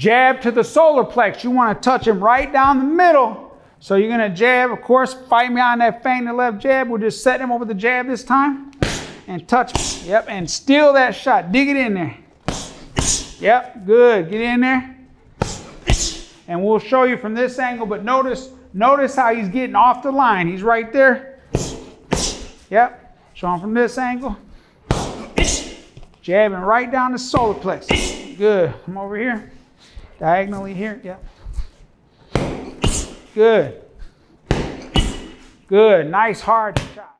Jab to the solar plex. You want to touch him right down the middle. So you're going to jab, of course, fight me on that the left jab. We'll just set him over the jab this time and touch. Yep, and steal that shot. Dig it in there. Yep, good. Get in there. And we'll show you from this angle, but notice, notice how he's getting off the line. He's right there. Yep, show him from this angle. Jabbing right down the solar plex. Good. Come over here. Diagonally here. Yep. Good. Good. Nice hard shot.